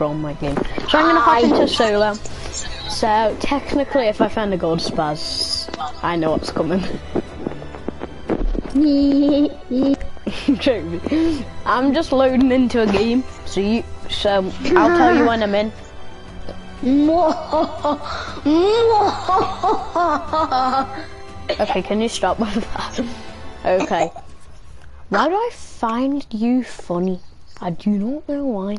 my game. So I'm gonna hop into solo. So technically, if I find a gold spaz, I know what's coming. I'm just loading into a game, so you, so I'll tell you when I'm in. Okay, can you stop with that? Okay. Why do I find you funny? I do not know why.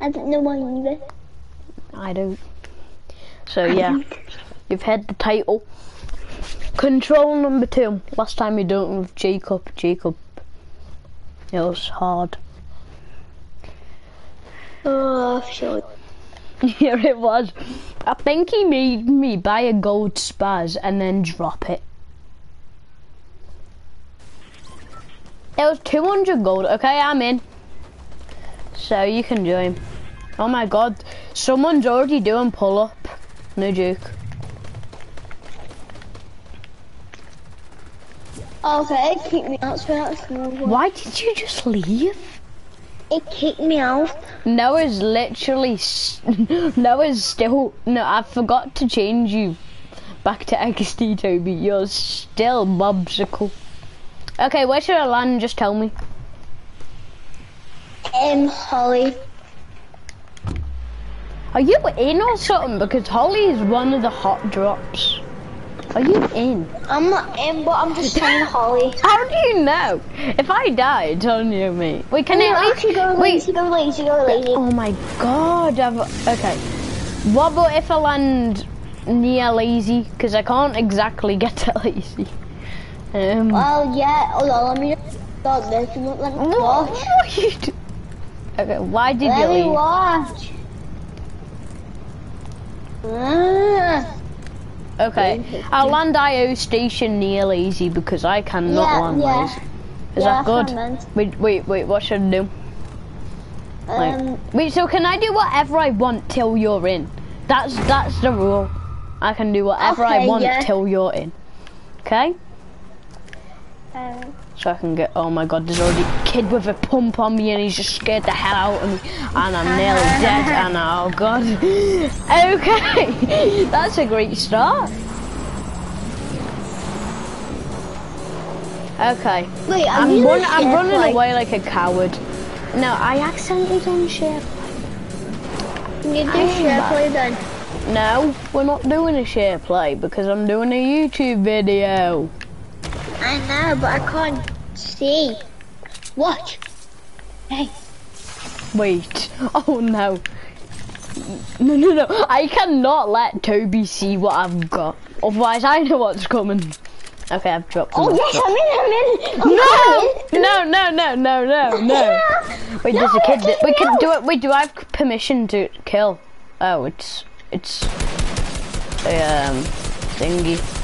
I don't know why either. I don't. So yeah, you've had the title. Control number two. Last time you done it with Jacob. Jacob. It was hard. Oh, sure. yeah, it was. I think he made me buy a gold spaz and then drop it. It was 200 gold. Okay, I'm in. So you can join. Oh my god, someone's already doing pull up. No joke. Okay, it kicked me out, so that's no one. Why did you just leave? It kicked me out. Noah's literally. Noah's still. No, I forgot to change you back to XD, Toby. You're still mobsicle. Okay, where should I land? Just tell me. Um, Holly. Are you in or something? Because Holly is one of the hot drops. Are you in? I'm not in, but I'm just saying Holly. How do you know? If I die, it's on you, mate. Wait, can No, it actually go Wait. lazy, go lazy, go lazy. Oh my god. I've, okay. What about if I land near lazy? Because I can't exactly get to lazy. Um, Well, yeah, hold on, let me just start this. Let me what, watch. what are you do- Okay, why did Let you me leave? watch. Ah. Okay, I'll land IO station near lazy because I cannot Yeah, land yeah. lazy. Is Yeah, that that's what I good? Wait, wait, wait, what should I do? Like, Um, wait, so can I do whatever I want till you're in? That's that's the rule. I can do whatever I want yeah. till you're in. Okay? uh, So I can get. Oh my God! There's already a kid with a pump on me, and he's just scared the hell out of me, and I'm nearly dead. And oh God. Okay, that's a great start. Okay, wait, I'm, I'm run, I'm running play. away like a coward. No, I accidentally done share. Can you do share play then? No, we're not doing a share play because I'm doing a YouTube video. I know, but I can't see. Watch. Hey. Wait. Oh no. No, no, no. I cannot let Toby see what I've got. Otherwise, I know what's coming. Okay, I've dropped Oh yes, I'm in. I'm in. I'm No! in. No, no, no, no, no, no. Wait, there's a kid. We can do it. Wait, do I have permission to kill? Oh, it's it's um thingy.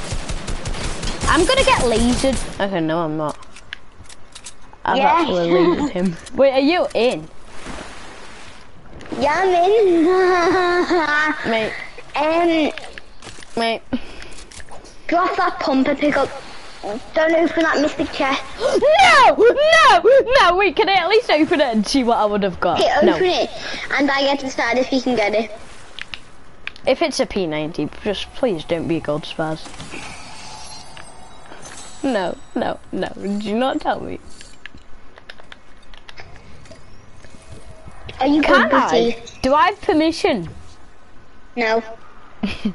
I'm gonna get lasered. Okay, no, I'm not. I've Yeah. actually lasered him. Wait, are you in, Yeah, I'm in. mate? um, Mate. drop that pumper pick up. Don't open that mystic chest. No! No! No! Wait, can I at least open it and see what I would have got? Okay, open no. it, and I get to decide if you can get it. If it's a P90, just please don't be a gold spaz. No, no, no. Do not tell me. Are you Can I? Do I have permission? No.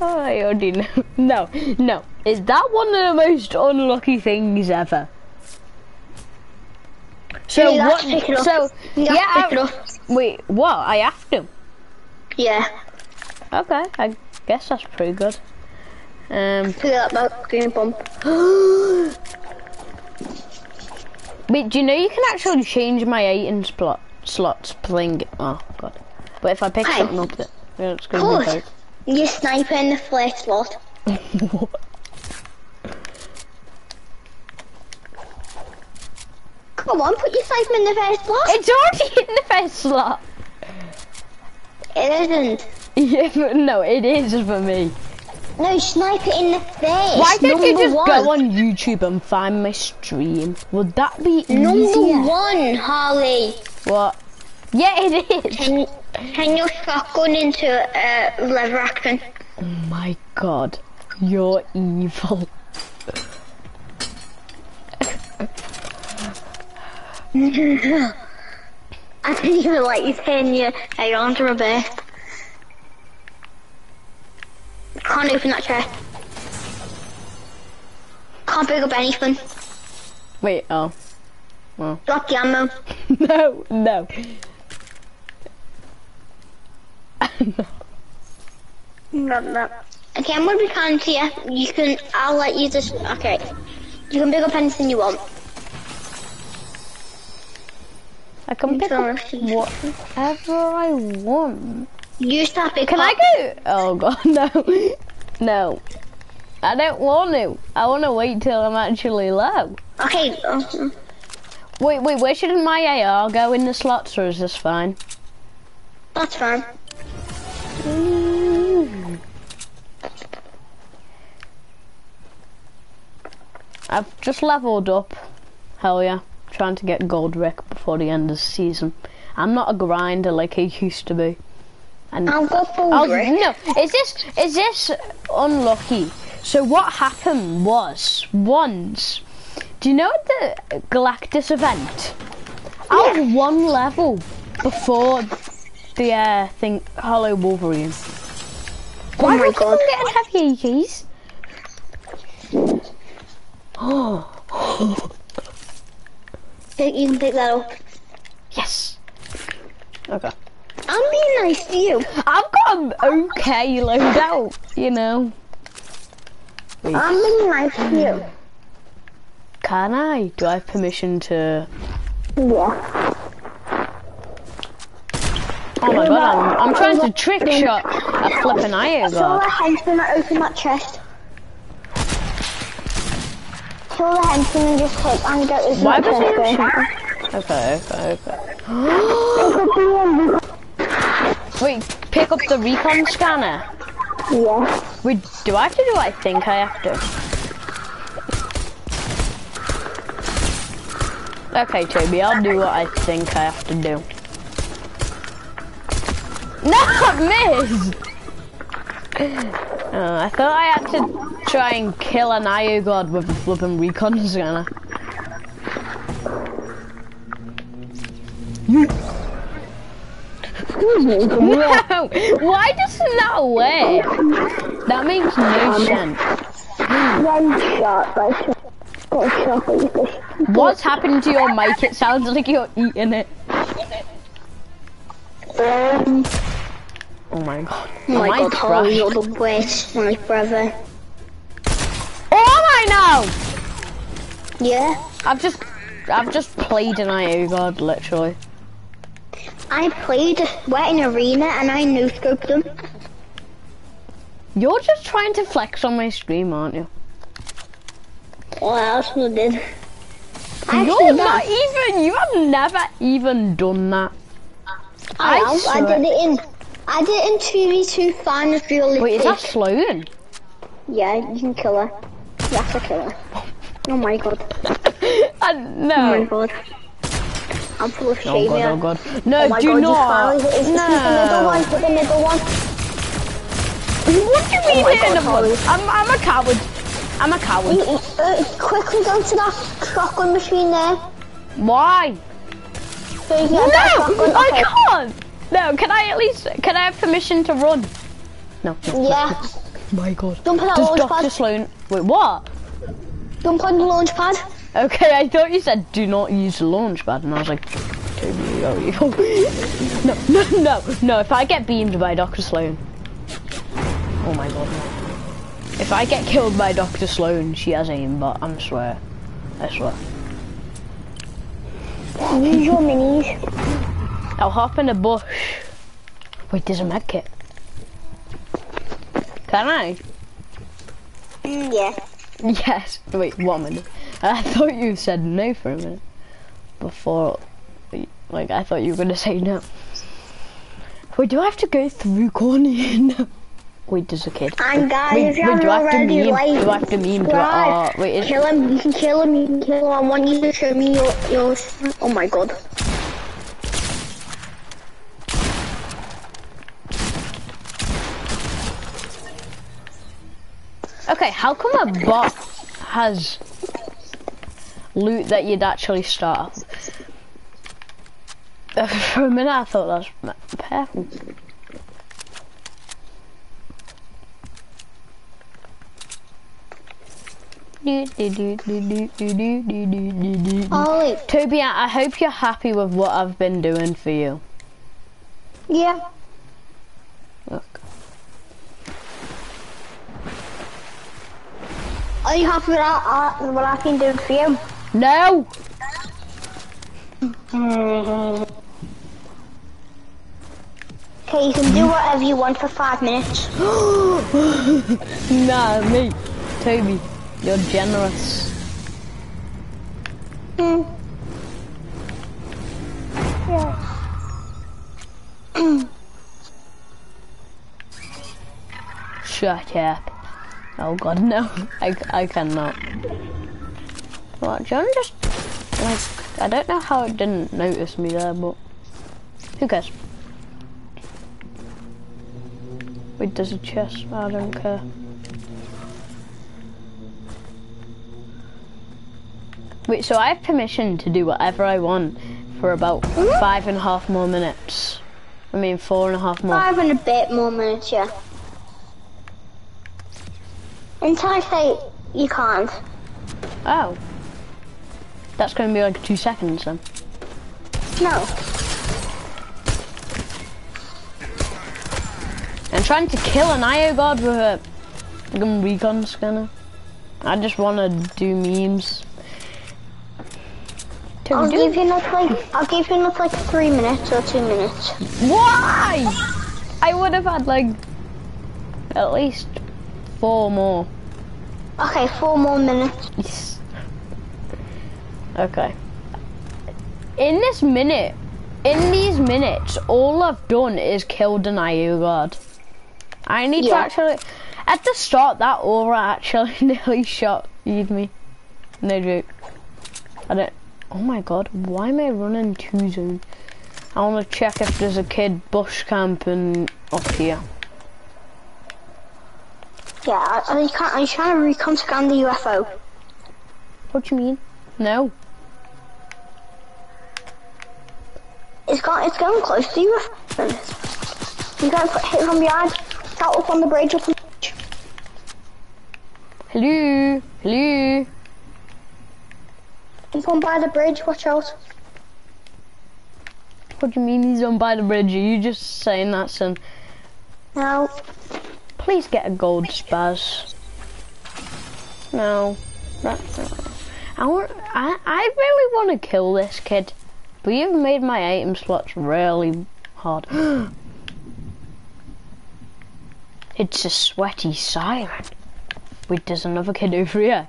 Oh, I already know. No, no. Is that one of the most unlucky things ever? So You what? to pick it up. So yeah. to pick it I- wait, what? I have to. Yeah. Okay, I guess that's pretty good. Um, Pick up that green pump. wait, do you know you can actually change my item slot slots playing? Oh god! But if I pick Hey. something up, that yeah, it's gonna be Good. You sniper in the flare slot. Come on, put your sniper in the first slot. it's already in the first slot. It isn't. Yeah, but no, it is for me. No, snipe it in the face. Why don't you just one. go on YouTube and find my stream? Would that be Number easier? one, Harley. What? Yeah, it is. Can, can your shotgun into a uh, lever action? Oh my god, you're evil. I didn't even let you turn your hair on to reverse. Can't open that chest. Can't pick up anything. Wait, oh. Well. Drop the ammo. no, no. No, no. Okay, I'm gonna be kind to you. You can, I'll let you just, okay. You can pick up anything you want. I can pick up whatever I want. You stop it. Can up. I go? Oh god, no. No. I don't want to. I want to wait till I'm actually low. Okay, uh, Wait, wait, where should my AR go in the slots or is this fine? that's fine. I've just leveled up. Hell yeah. Trying to get gold wreck before the end of the season. I'm not a grinder like I used to be. And I'll go full Oh no! Is this is this unlucky? So what happened was once. Do you know at the Galactus event? I was one level before the uh, thing Hollow Wolverine. Why Oh my do I keep on God. getting heavy keys? Oh, Pick- You can pick that up. yes. Okay. I'm being nice to you. I've got an okay loadout, you know. I'm nice to you. Can I? Do I have permission to? Yeah. Oh my god, I'm, I'm trying to trick shot a flipping iron Kill the god. henchman that opened that chest. Kill the henchman and just click and go open Why was shooting? Okay, okay, okay. Wait, pick up the recon scanner. Yeah. Wait, do I have to do what I think I have to? Okay, Toby, I'll do what I think I have to do. No, I missed! Uh, I thought I had to try and kill an IO guard with a flipping recon scanner. No! Why does it not work? That makes no sense. One shot by shot. One shot by fish. What's happening to your mic? It sounds like you're eating it. Um, Oh my god. oh my Mic god, Holly, you're the worst, my brother. Oh I know! Yeah? I've just I've just played an IO guard, literally. I played Wet in Arena and I no scoped them. You're just trying to flex on my stream, aren't you? What else we did? You're Actually, not no. even you have never even done that. I, I. I did it in. I did it in two v two finals really Wait, is that. Slone? Yeah, you can kill her. That's a killer. Oh my god. I, Oh my god. I'm full of Oh shame god, here. oh god. No, Oh do god, you not. finally hit, hit the middle one, No. hit the middle one. What do you mean my hitting God, a I'm, I'm a coward. I'm a coward. You, you, uh, quickly go to that shotgun machine there. Why? So No, get that shotgun. I Okay. can't. No, can I at least, can I have permission to run? No. no. Yeah. My god. Jump on that Does launch Dr. pad. Slone, wait, what? Jump on the launch pad. Okay, I thought you said do not use the launch pad, and I was like, no, no, no, no, if I get beamed by Dr. Slone. Oh my god. If I get killed by Dr. Slone, she has aim, but I swear. I swear. Use your minis. I'll hop in a bush. Wait, there's a med kit. Can I? Mm, yeah. Yes. Wait, one minute. I thought you said no for a minute. Before, like, I thought you were gonna say no. Wait, do I have to go through Corny? no. Wait, there's a kid. And guys, Wait, wait, do I have to meme? like, Do I have to meme? Do. I, oh, wait, is, Kill him, you can kill him, you can kill him. I want you to show me your, your, oh my god. Okay, how come a bot has loot that you'd actually start? For a minute, I thought that was perfect. Ollie, Toby, I hope you're happy with what I've been doing for you. yeah. Look. Are you happy with what I've been doing for you? No! Okay, you can do whatever you want for five minutes. nah, me. Toby, you're generous. Hmm. Yeah. Shut up. Oh god, no. I, I cannot. What, John just, like, I don't know how it didn't notice me there, but who cares? Wait, there's a chest. I don't care. Wait, so I have permission to do whatever I want for about mm-hmm. five and a half more minutes. I mean, four and a half more. Five and a bit more minutes, yeah. Until I say you can't. Oh. That's going to be like two seconds then. No. I'm trying to kill an IO guard with a fucking recon scanner. I just want to do memes. To I'll do- give you not like I'll give you not like three minutes or two minutes. Why? I would have had like at least four more. Okay, four more minutes. Okay. In this minute, in these minutes, all I've done is killed an IO guard. I need to actually. At the start, that aura actually nearly shot you, me. No joke. I don't. Oh my god, why am I running two zone? I want to check if there's a kid bush camping up here. Yeah, I, I can't. I'm trying to recon scan the UFO. What do you mean? No. It's got. It's going close to the UFO. going to hit from behind. Out up on the bridge. Up on the bridge. Hello? Hello? He's on by the bridge. Watch out. What do you mean he's on by the bridge? Are you just saying that, son? Now, Please get a gold spaz. No. I want. I, I really want to kill this kid, but you've made my item slots really hard. it's a sweaty siren. Wait, there's another kid over here.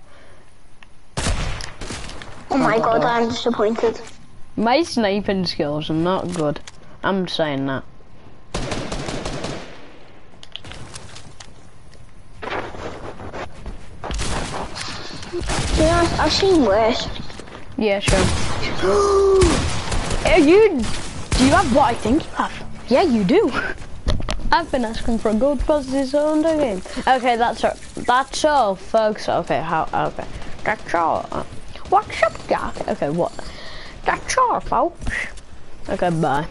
oh my god, I'm disappointed. My sniping skills are not good. I'm saying that. Yeah, I've seen worse. Yeah, sure. Are you? Do you have what I think you have? Yeah, you do. I've been asking for a gold buzz this whole game. Okay, that's all. That's all, folks. Okay, how? Okay, that's all. Uh, What's up, Jack? Okay, what? That's all, folks. Okay, bye.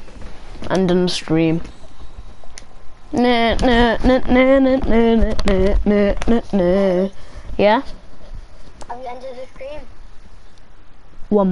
End the stream. Nah, nah, nah, nah, nah, nah, nah, nah, nah, nah. Yeah. Have you ended the stream? One more.